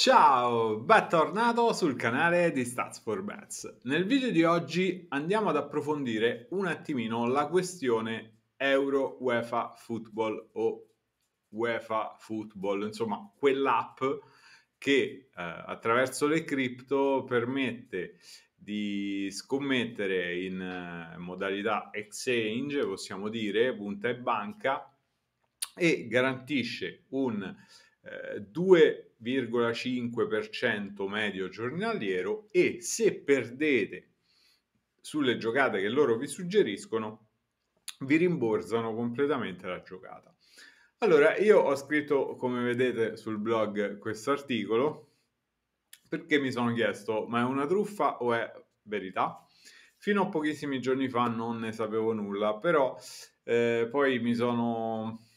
Ciao, bentornato sul canale di Stats for Bets. Nel video di oggi andiamo ad approfondire un attimino la questione Euro UEFA Football o UEFA Football, insomma quell'app che eh, attraverso le cripto permette di scommettere in eh, modalità exchange, possiamo dire, punta e banca, e garantisce un eh, 2,5% medio giornaliero e se perdete sulle giocate che loro vi suggeriscono, vi rimborsano completamente la giocata. Allora, io ho scritto, come vedete sul blog, questo articolo perché mi sono chiesto, ma è una truffa o è verità? Fino a pochissimi giorni fa non ne sapevo nulla, però eh, poi mi sono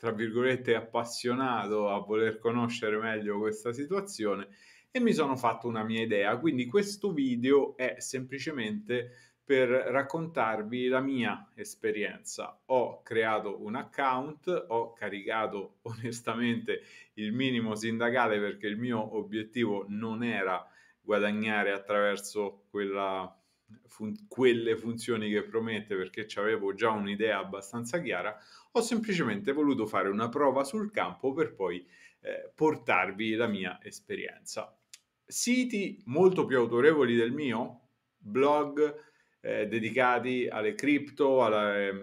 tra virgolette, appassionato a voler conoscere meglio questa situazione e mi sono fatto una mia idea. Quindi questo video è semplicemente per raccontarvi la mia esperienza. Ho creato un account, ho caricato onestamente il minimo sindacale perché il mio obiettivo non era guadagnare attraverso quella fun- quelle funzioni che promette perché avevo già un'idea abbastanza chiara, ho semplicemente voluto fare una prova sul campo per poi eh, portarvi la mia esperienza. Siti molto più autorevoli del mio, blog eh, dedicati alle cripto, alle eh,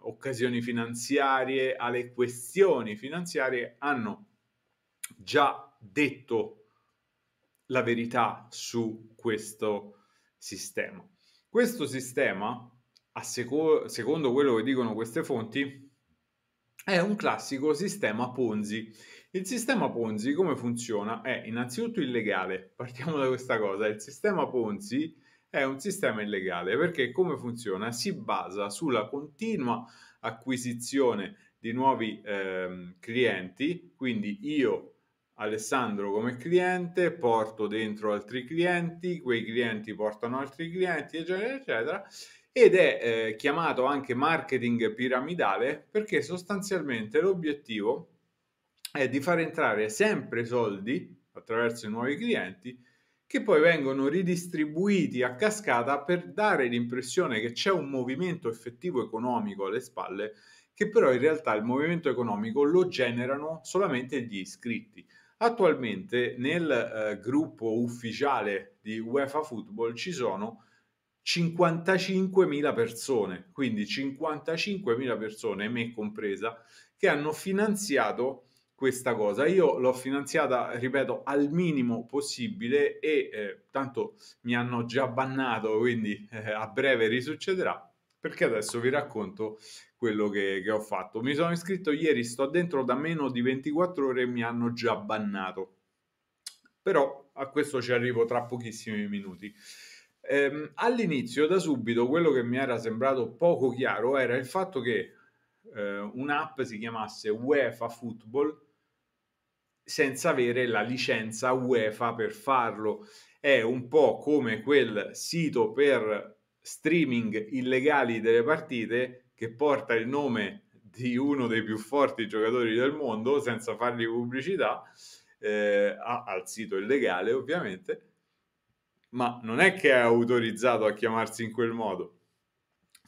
occasioni finanziarie, alle questioni finanziarie, hanno già detto la verità su questo sistema. Questo sistema, seco- secondo quello che dicono queste fonti, è un classico sistema Ponzi. Il sistema Ponzi come funziona? È innanzitutto illegale. Partiamo da questa cosa. Il sistema Ponzi è un sistema illegale perché come funziona? Si basa sulla continua acquisizione di nuovi eh, clienti, quindi io Alessandro come cliente, porto dentro altri clienti, quei clienti portano altri clienti, eccetera, eccetera, ed è eh, chiamato anche marketing piramidale perché sostanzialmente l'obiettivo è di far entrare sempre soldi attraverso i nuovi clienti che poi vengono ridistribuiti a cascata per dare l'impressione che c'è un movimento effettivo economico alle spalle, che però in realtà il movimento economico lo generano solamente gli iscritti. Attualmente nel eh, gruppo ufficiale di UEFA Football ci sono 55.000 persone, quindi 55.000 persone, me compresa, che hanno finanziato questa cosa. Io l'ho finanziata, ripeto, al minimo possibile e eh, tanto mi hanno già bannato, quindi eh, a breve risuccederà, perché adesso vi racconto quello che, che ho fatto. Mi sono iscritto ieri, sto dentro da meno di 24 ore e mi hanno già bannato. Però a questo ci arrivo tra pochissimi minuti. Ehm, all'inizio, da subito, quello che mi era sembrato poco chiaro era il fatto che eh, un'app si chiamasse UEFA Football senza avere la licenza UEFA per farlo. È un po' come quel sito per streaming illegali delle partite che porta il nome di uno dei più forti giocatori del mondo senza fargli pubblicità eh, al sito illegale ovviamente ma non è che è autorizzato a chiamarsi in quel modo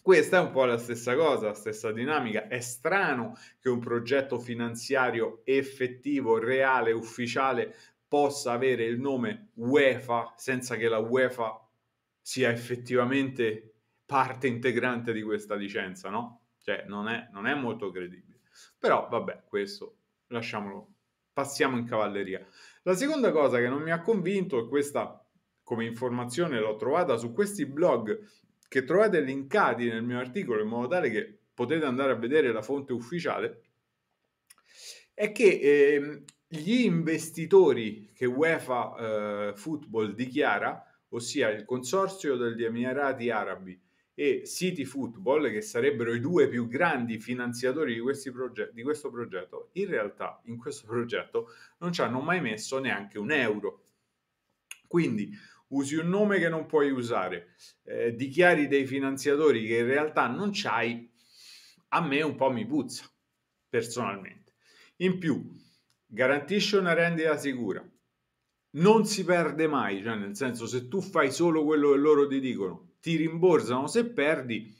questa è un po' la stessa cosa, la stessa dinamica. È strano che un progetto finanziario effettivo, reale, ufficiale possa avere il nome UEFA senza che la UEFA sia effettivamente parte integrante di questa licenza, no? Cioè non è, non è molto credibile. Però vabbè, questo lasciamolo, passiamo in cavalleria. La seconda cosa che non mi ha convinto, e questa come informazione l'ho trovata su questi blog che trovate linkati nel mio articolo in modo tale che potete andare a vedere la fonte ufficiale, è che eh, gli investitori che UEFA eh, Football dichiara, ossia il consorzio degli Emirati Arabi e City Football, che sarebbero i due più grandi finanziatori di, proget- di questo progetto, in realtà in questo progetto non ci hanno mai messo neanche un euro. Quindi usi un nome che non puoi usare, eh, dichiari dei finanziatori che in realtà non c'hai, a me un po' mi puzza, personalmente. In più, garantisce una rendita sicura, non si perde mai, cioè nel senso se tu fai solo quello che loro ti dicono, ti rimborsano se perdi,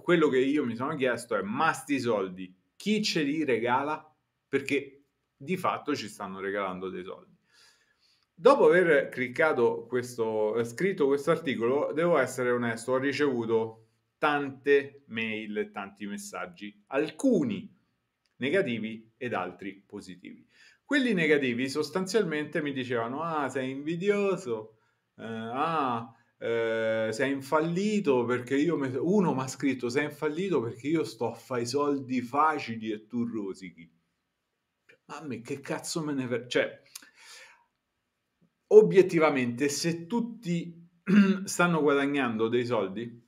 quello che io mi sono chiesto è ma sti soldi chi ce li regala? Perché di fatto ci stanno regalando dei soldi. Dopo aver cliccato questo, scritto questo articolo, devo essere onesto, ho ricevuto tante mail tanti messaggi, alcuni negativi ed altri positivi. Quelli negativi sostanzialmente mi dicevano, ah, sei invidioso, eh, ah, eh, sei infallito perché io... Me... Uno mi ha scritto, sei infallito perché io sto a fare i soldi facili e tu rosichi. A me che cazzo me ne... Cioè, obiettivamente, se tutti stanno guadagnando dei soldi,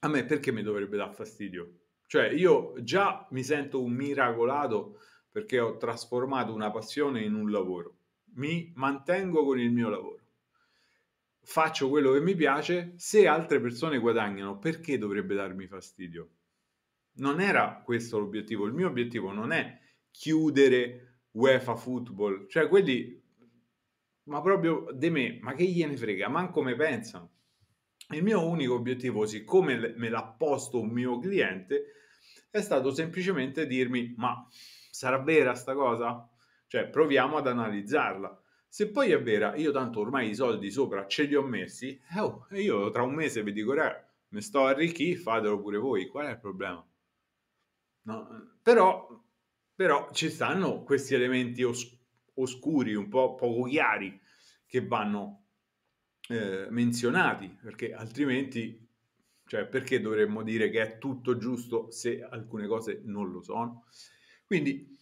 a me perché mi dovrebbe dar fastidio? Cioè, io già mi sento un miracolato perché ho trasformato una passione in un lavoro. Mi mantengo con il mio lavoro. Faccio quello che mi piace. Se altre persone guadagnano, perché dovrebbe darmi fastidio? Non era questo l'obiettivo. Il mio obiettivo non è chiudere UEFA Football. Cioè, quelli, ma proprio di me, ma che gliene frega, manco me pensano. Il mio unico obiettivo, siccome me l'ha posto un mio cliente, è stato semplicemente dirmi, ma sarà vera sta cosa? Cioè, proviamo ad analizzarla. Se poi è vera, io tanto ormai i soldi sopra ce li ho messi, oh, io tra un mese vi dico, raga, mi sto arricchì, fatelo pure voi, qual è il problema? No, però, però ci stanno questi elementi os- oscuri, un po' poco chiari, che vanno eh, menzionati, perché altrimenti cioè, perché dovremmo dire che è tutto giusto se alcune cose non lo sono? Quindi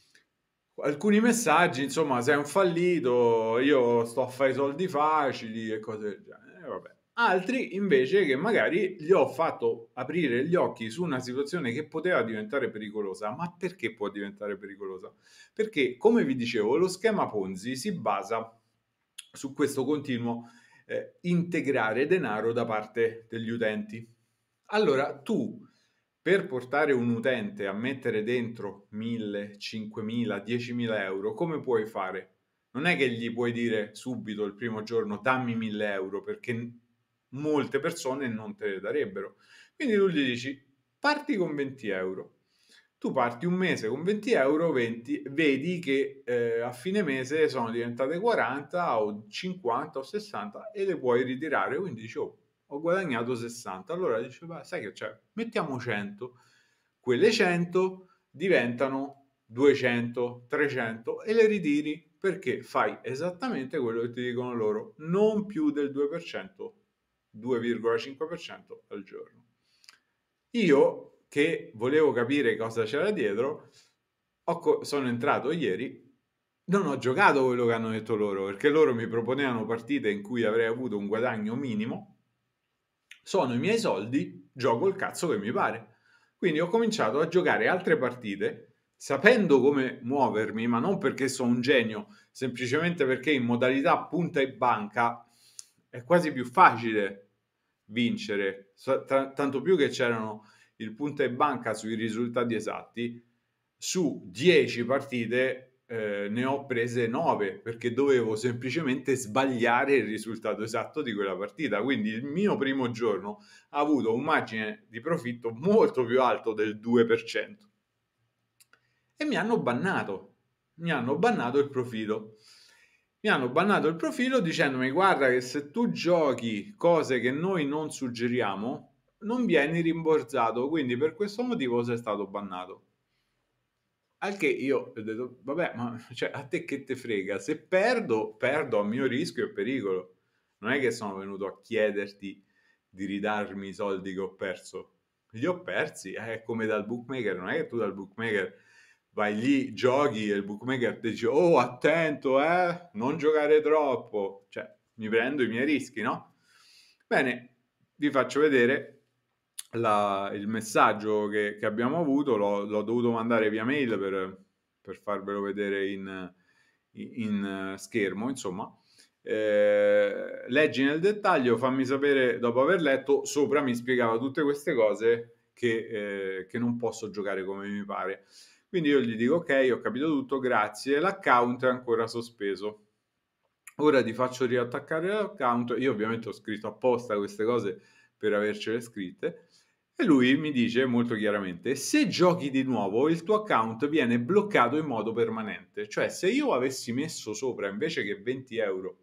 alcuni messaggi, insomma, sei un fallito, io sto a fare i soldi facili e cose del genere. vabbè. Altri invece che magari gli ho fatto aprire gli occhi su una situazione che poteva diventare pericolosa. Ma perché può diventare pericolosa? Perché, come vi dicevo, lo schema Ponzi si basa su questo continuo eh, integrare denaro da parte degli utenti. Allora, tu per portare un utente a mettere dentro 1000, 5000, 10.000 euro, come puoi fare? Non è che gli puoi dire subito il primo giorno dammi 1000 euro perché molte persone non te le darebbero. Quindi tu gli dici parti con 20 euro. Tu parti un mese con 20 euro, 20, vedi che eh, a fine mese sono diventate 40 o 50 o 60 e le puoi ritirare. Quindi dici, oh, ho guadagnato 60. Allora dice, beh, sai che c'è? Mettiamo 100. Quelle 100 diventano 200, 300 e le ritiri perché fai esattamente quello che ti dicono loro, non più del 2%, 2,5% al giorno. Io che volevo capire cosa c'era dietro, sono entrato ieri, non ho giocato quello che hanno detto loro, perché loro mi proponevano partite in cui avrei avuto un guadagno minimo sono i miei soldi, gioco il cazzo che mi pare. Quindi ho cominciato a giocare altre partite sapendo come muovermi, ma non perché sono un genio, semplicemente perché in modalità punta e banca è quasi più facile vincere, tanto più che c'erano il punta e banca sui risultati esatti, su 10 partite eh, ne ho prese 9 perché dovevo semplicemente sbagliare il risultato esatto di quella partita. Quindi il mio primo giorno ha avuto un margine di profitto molto più alto del 2%. E mi hanno bannato, mi hanno bannato il profilo. Mi hanno bannato il profilo dicendomi guarda che se tu giochi cose che noi non suggeriamo non vieni rimborsato, quindi per questo motivo sei stato bannato. Al che io ho detto, vabbè, ma cioè, a te che te frega? Se perdo, perdo a mio rischio e pericolo. Non è che sono venuto a chiederti di ridarmi i soldi che ho perso. Li ho persi, è come dal bookmaker. Non è che tu dal bookmaker vai lì, giochi e il bookmaker ti dice, oh, attento, eh, non giocare troppo. Cioè, mi prendo i miei rischi, no? Bene, vi faccio vedere la, il messaggio che, che abbiamo avuto l'ho, l'ho, dovuto mandare via mail per, per farvelo vedere in, in, in schermo, insomma. Eh, leggi nel dettaglio, fammi sapere dopo aver letto, sopra mi spiegava tutte queste cose che, eh, che non posso giocare come mi pare. Quindi io gli dico ok, ho capito tutto, grazie, l'account è ancora sospeso. Ora ti faccio riattaccare l'account, io ovviamente ho scritto apposta queste cose per avercele scritte e lui mi dice molto chiaramente, se giochi di nuovo il tuo account viene bloccato in modo permanente. Cioè se io avessi messo sopra invece che 20 euro,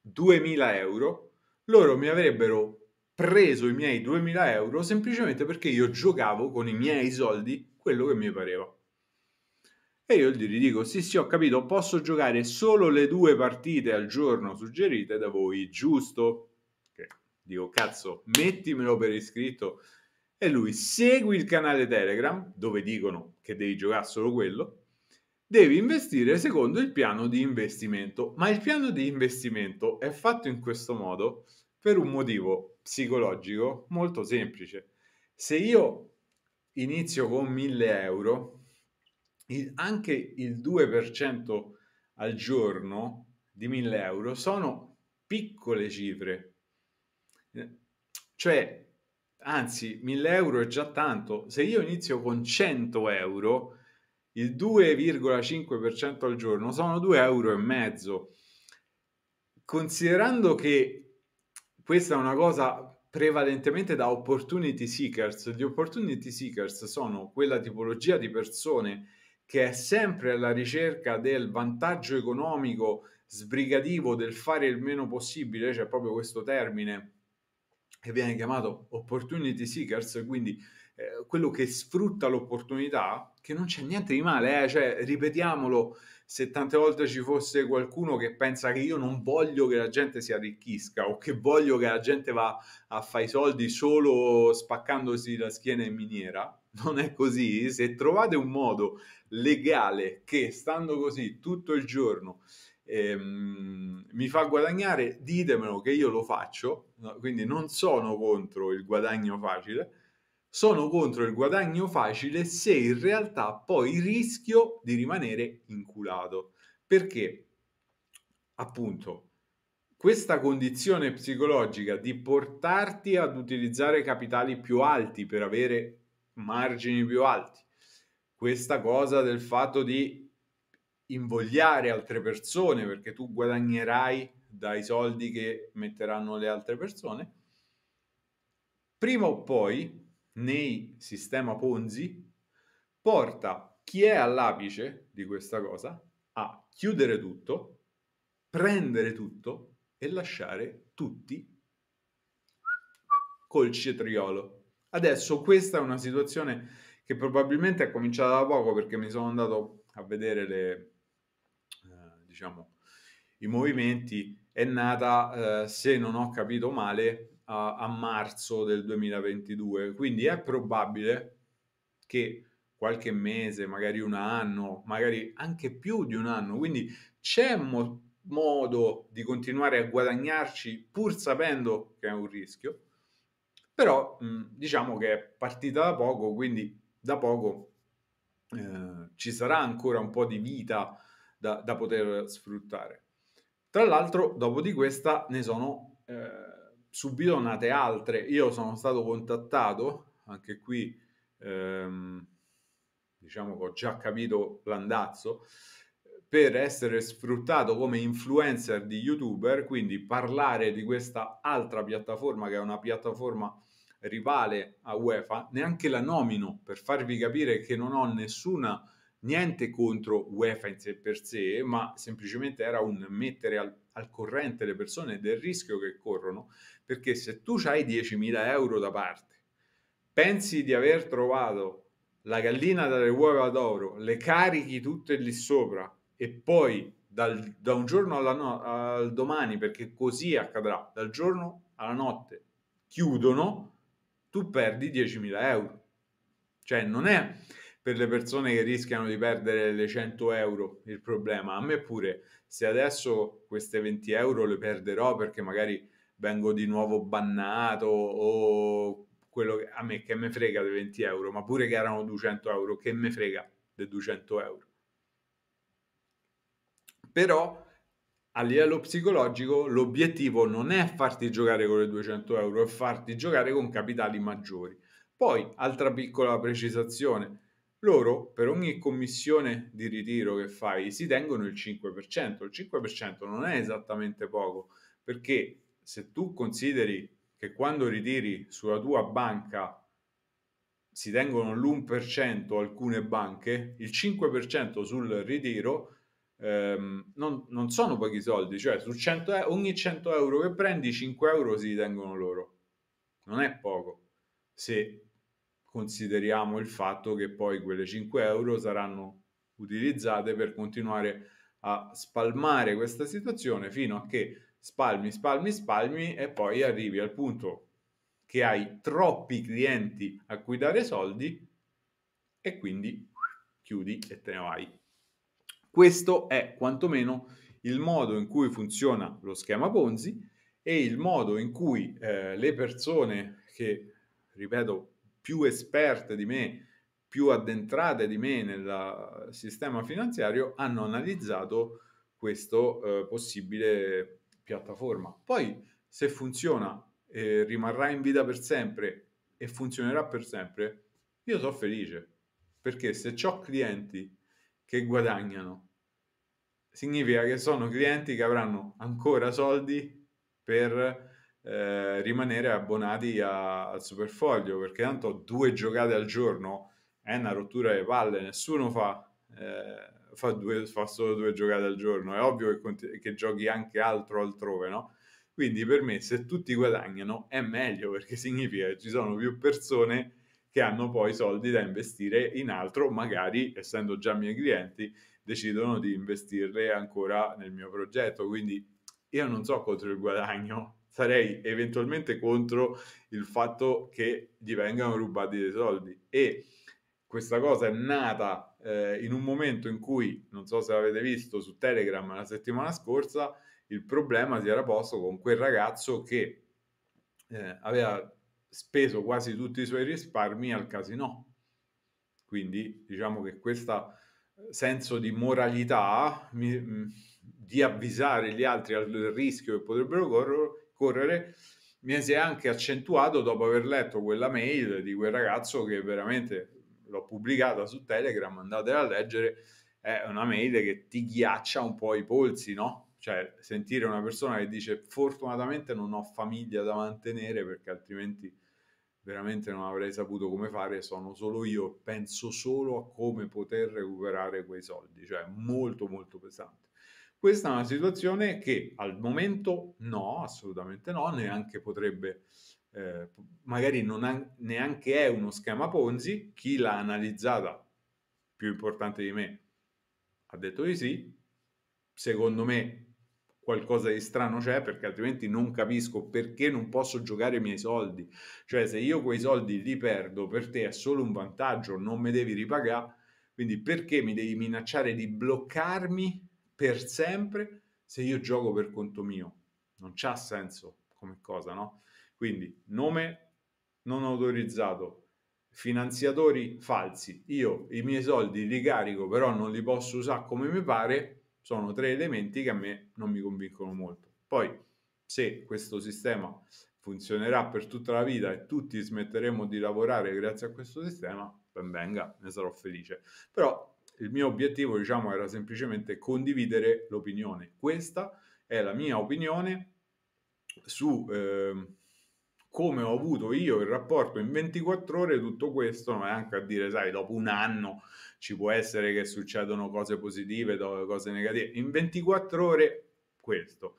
2000 euro, loro mi avrebbero preso i miei 2000 euro semplicemente perché io giocavo con i miei soldi quello che mi pareva. E io gli dico, sì sì ho capito, posso giocare solo le due partite al giorno suggerite da voi, giusto? Okay. Dico, cazzo, mettimelo per iscritto e lui segui il canale Telegram, dove dicono che devi giocare solo quello, devi investire secondo il piano di investimento. Ma il piano di investimento è fatto in questo modo per un motivo psicologico molto semplice. Se io inizio con 1000 euro, il, anche il 2% al giorno di 1000 euro sono piccole cifre. Cioè, anzi 1000 euro è già tanto, se io inizio con 100 euro, il 2,5% al giorno sono 2 euro. Considerando che questa è una cosa prevalentemente da opportunity seekers, gli opportunity seekers sono quella tipologia di persone che è sempre alla ricerca del vantaggio economico sbrigativo del fare il meno possibile, c'è proprio questo termine che viene chiamato opportunity seekers, quindi eh, quello che sfrutta l'opportunità, che non c'è niente di male, eh? cioè ripetiamolo, se tante volte ci fosse qualcuno che pensa che io non voglio che la gente si arricchisca o che voglio che la gente va a fare i soldi solo spaccandosi la schiena in miniera, non è così. Se trovate un modo legale che stando così tutto il giorno ehm, mi fa guadagnare, ditemelo che io lo faccio, quindi non sono contro il guadagno facile, sono contro il guadagno facile se in realtà poi rischio di rimanere inculato. Perché appunto questa condizione psicologica di portarti ad utilizzare capitali più alti per avere margini più alti, questa cosa del fatto di invogliare altre persone perché tu guadagnerai dai soldi che metteranno le altre persone, prima o poi nei sistema Ponzi porta chi è all'apice di questa cosa a chiudere tutto, prendere tutto e lasciare tutti col cetriolo. Adesso questa è una situazione che probabilmente è cominciata da poco perché mi sono andato a vedere le, diciamo, i movimenti, è nata, eh, se non ho capito male, a, a marzo del 2022. Quindi è probabile che qualche mese, magari un anno, magari anche più di un anno. Quindi c'è mo- modo di continuare a guadagnarci pur sapendo che è un rischio. Però mh, diciamo che è partita da poco, quindi da poco eh, ci sarà ancora un po' di vita da, da poter sfruttare. Tra l'altro, dopo di questa ne sono eh, subito nate altre. Io sono stato contattato, anche qui ehm, diciamo che ho già capito l'andazzo, per essere sfruttato come influencer di youtuber, quindi parlare di questa altra piattaforma che è una piattaforma rivale a UEFA, neanche la nomino per farvi capire che non ho nessuna niente contro UEFA in sé per sé, ma semplicemente era un mettere al, al corrente le persone del rischio che corrono, perché se tu hai 10.000 euro da parte, pensi di aver trovato la gallina dalle uova d'oro, le carichi tutte lì sopra e poi dal, da un giorno no, al domani, perché così accadrà, dal giorno alla notte chiudono, tu perdi 10.000 euro. Cioè non è per le persone che rischiano di perdere le 100 euro il problema. A me pure, se adesso queste 20 euro le perderò perché magari vengo di nuovo bannato o quello che a me che me frega dei 20 euro, ma pure che erano 200 euro, che me frega dei 200 euro. Però a livello psicologico l'obiettivo non è farti giocare con le 200 euro, è farti giocare con capitali maggiori. Poi, altra piccola precisazione, loro per ogni commissione di ritiro che fai si tengono il 5%. Il 5% non è esattamente poco, perché se tu consideri che quando ritiri sulla tua banca si tengono l'1% alcune banche, il 5% sul ritiro ehm, non, non, sono pochi soldi, cioè su 100, ogni 100 euro che prendi 5 euro si tengono loro. Non è poco se consideriamo il fatto che poi quelle 5 euro saranno utilizzate per continuare a spalmare questa situazione fino a che spalmi, spalmi, spalmi e poi arrivi al punto che hai troppi clienti a cui dare soldi e quindi chiudi e te ne vai. Questo è quantomeno il modo in cui funziona lo schema Ponzi e il modo in cui eh, le persone che, ripeto, più esperte di me, più addentrate di me nel sistema finanziario, hanno analizzato questo eh, possibile piattaforma. Poi, se funziona e rimarrà in vita per sempre e funzionerà per sempre, io sono felice perché se ho clienti che guadagnano, significa che sono clienti che avranno ancora soldi per eh, rimanere abbonati a, al Superfoglio perché tanto due giocate al giorno è una rottura di palle, nessuno fa, eh, fa, due, fa solo due giocate al giorno, è ovvio che, che giochi anche altro altrove, no? Quindi per me se tutti guadagnano è meglio perché significa che ci sono più persone che hanno poi soldi da investire in altro, magari essendo già miei clienti decidono di investirle ancora nel mio progetto. Quindi io non so contro il guadagno, sarei eventualmente contro il fatto che gli vengano rubati dei soldi e questa cosa è nata eh, in un momento in cui, non so se l'avete visto su Telegram la settimana scorsa, il problema si era posto con quel ragazzo che eh, aveva speso quasi tutti i suoi risparmi al casino. Quindi diciamo che questo senso di moralità mi, di avvisare gli altri al rischio che potrebbero correre, mi si è anche accentuato dopo aver letto quella mail di quel ragazzo che veramente l'ho pubblicata su Telegram, andatela a leggere, è una mail che ti ghiaccia un po' i polsi, no? Cioè, sentire una persona che dice fortunatamente non ho famiglia da mantenere perché altrimenti veramente non avrei saputo come fare, sono solo io, penso solo a come poter recuperare quei soldi, cioè molto molto pesante. Questa è una situazione che al momento no, assolutamente no, neanche potrebbe, eh, magari non ha, neanche è uno schema Ponzi, chi l'ha analizzata più importante di me ha detto di sì, secondo me qualcosa di strano c'è perché altrimenti non capisco perché non posso giocare i miei soldi. Cioè se io quei soldi li perdo per te è solo un vantaggio, non mi devi ripagare, quindi perché mi devi minacciare di bloccarmi per sempre se io gioco per conto mio. Non c'ha senso come cosa, no? Quindi nome non autorizzato, finanziatori falsi, io i miei soldi li carico però non li posso usare come mi pare, sono tre elementi che a me non mi convincono molto. Poi se questo sistema funzionerà per tutta la vita e tutti smetteremo di lavorare grazie a questo sistema, ben venga, ne sarò felice. Però il mio obiettivo, diciamo, era semplicemente condividere l'opinione. Questa è la mia opinione su eh, come ho avuto io il rapporto in 24 ore, tutto questo, non è anche a dire, sai, dopo un anno ci può essere che succedono cose positive, cose negative. In 24 ore questo.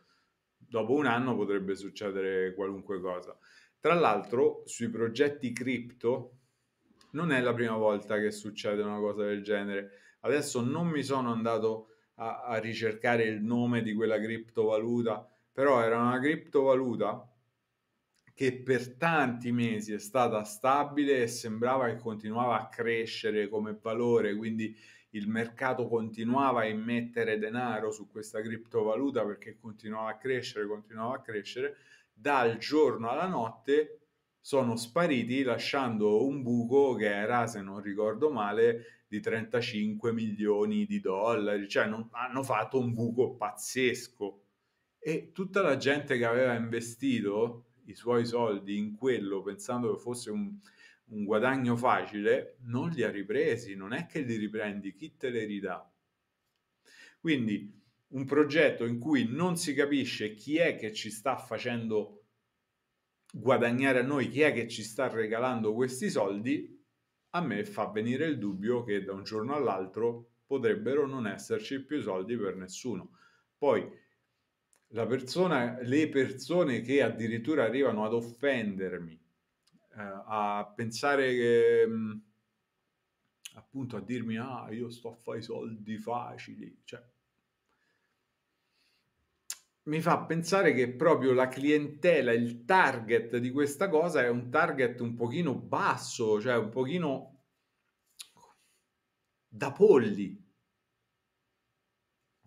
Dopo un anno potrebbe succedere qualunque cosa. Tra l'altro, sui progetti cripto non è la prima volta che succede una cosa del genere Adesso non mi sono andato a, a ricercare il nome di quella criptovaluta, però era una criptovaluta che per tanti mesi è stata stabile e sembrava che continuava a crescere come valore, quindi il mercato continuava a immettere denaro su questa criptovaluta perché continuava a crescere, continuava a crescere, dal giorno alla notte sono spariti lasciando un buco che era, se non ricordo male, di 35 milioni di dollari, cioè non, hanno fatto un buco pazzesco. E tutta la gente che aveva investito i suoi soldi in quello pensando che fosse un, un guadagno facile, non li ha ripresi, non è che li riprendi, chi te li ridà? Quindi un progetto in cui non si capisce chi è che ci sta facendo guadagnare a noi, chi è che ci sta regalando questi soldi, a me fa venire il dubbio che da un giorno all'altro potrebbero non esserci più soldi per nessuno. Poi la persona, le persone che addirittura arrivano ad offendermi, eh, a pensare che mh, mm, appunto a dirmi ah io sto a fare i soldi facili, cioè mi fa pensare che proprio la clientela, il target di questa cosa è un target un pochino basso, cioè un pochino da polli.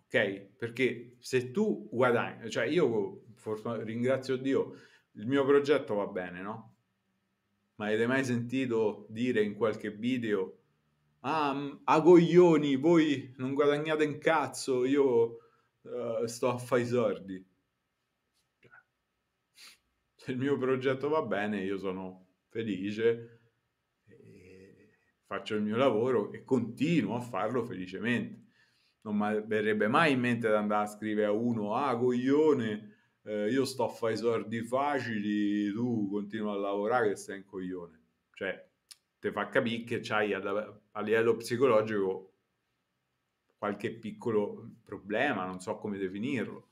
Ok? Perché se tu guadagni, cioè io ringrazio Dio, il mio progetto va bene, no? Ma avete mai sentito dire in qualche video ah, a coglioni, voi non guadagnate un cazzo, io uh, sto a fare i sordi. Se il mio progetto va bene, io sono felice, faccio il mio lavoro e continuo a farlo felicemente. Non mi verrebbe mai in mente di andare a scrivere a uno, ah coglione, eh, io sto a fare i sordi facili, tu continui a lavorare che sei un coglione. Cioè, ti fa capire che c'hai a, a livello psicologico qualche piccolo problema, non so come definirlo.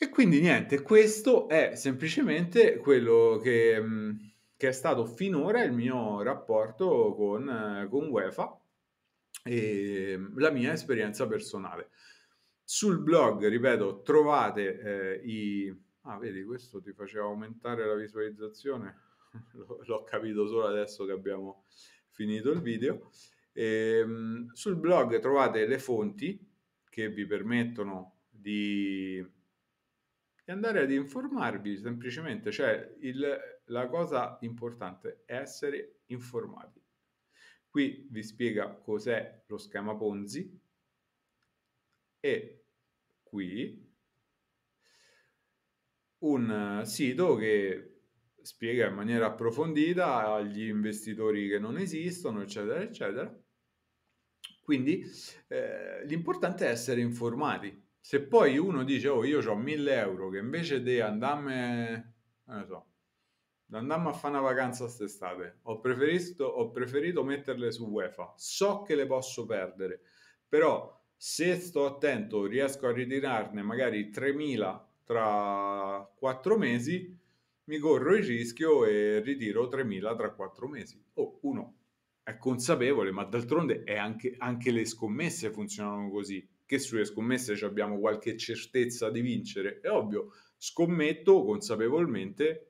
E quindi niente, questo è semplicemente quello che, mm, che è stato finora il mio rapporto con, con UEFA e mm, la mia esperienza personale. Sul blog, ripeto, trovate eh, i... Ah, vedi, questo ti faceva aumentare la visualizzazione. L'ho capito solo adesso che abbiamo finito il video. E, ehm, sul blog trovate le fonti che vi permettono di, di andare ad informarvi semplicemente, cioè il, la cosa importante è essere informati. Qui vi spiega cos'è lo schema Ponzi e qui un sito che spiega in maniera approfondita agli investitori che non esistono, eccetera, eccetera. Quindi eh, l'importante è essere informati. Se poi uno dice, oh, io ho 1000 euro che invece di andarmi, non so, andammo a fare una vacanza quest'estate, ho preferito, ho preferito metterle su UEFA. So che le posso perdere, però se sto attento riesco a ritirarne magari 3000 tra 4 mesi, mi corro il rischio e ritiro 3000 tra 4 mesi. O oh, uno è consapevole, ma d'altronde è anche, anche le scommesse funzionano così. Che sulle scommesse abbiamo qualche certezza di vincere, è ovvio, scommetto consapevolmente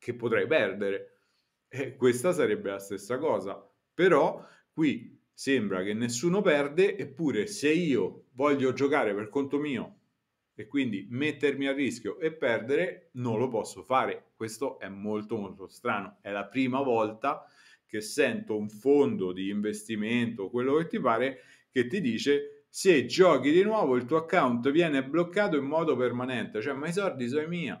che potrei perdere. E questa sarebbe la stessa cosa. Però qui sembra che nessuno perde, eppure se io voglio giocare per conto mio e quindi mettermi a rischio e perdere, non lo posso fare. Questo è molto molto strano. È la prima volta che sento un fondo di investimento, quello che ti pare, che ti dice se giochi di nuovo il tuo account viene bloccato in modo permanente, cioè ma i soldi sono i miei.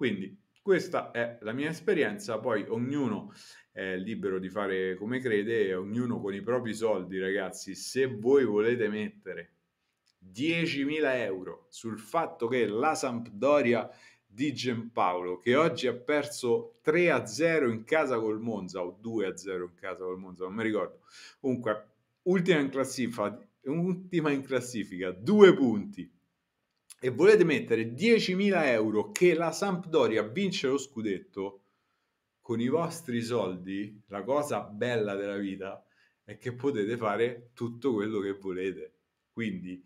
Quindi questa è la mia esperienza, poi ognuno è libero di fare come crede, ognuno con i propri soldi, ragazzi, se voi volete mettere 10.000 euro sul fatto che la Sampdoria di Giampaolo che oggi ha perso 3 a 0 in casa col Monza o 2 a 0 in casa col Monza, non mi ricordo. Comunque, ultima in classifica, ultima in classifica, due punti. E volete mettere 10.000 euro che la Sampdoria vince lo scudetto con i vostri soldi, la cosa bella della vita è che potete fare tutto quello che volete. Quindi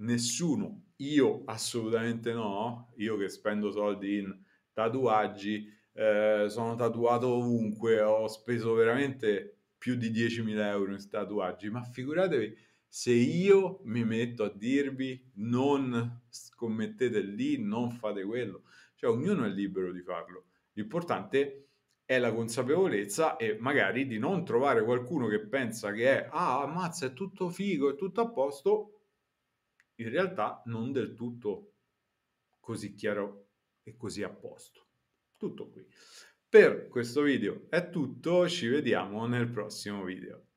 nessuno, io assolutamente no, io che spendo soldi in tatuaggi, eh, sono tatuato ovunque, ho speso veramente più di 10.000 euro in tatuaggi, ma figuratevi se io mi metto a dirvi non scommettete lì, non fate quello, cioè ognuno è libero di farlo. L'importante è la consapevolezza e magari di non trovare qualcuno che pensa che è ah, ammazza, è tutto figo, è tutto a posto, in realtà non del tutto così chiaro e così a posto. Tutto qui. Per questo video è tutto, ci vediamo nel prossimo video.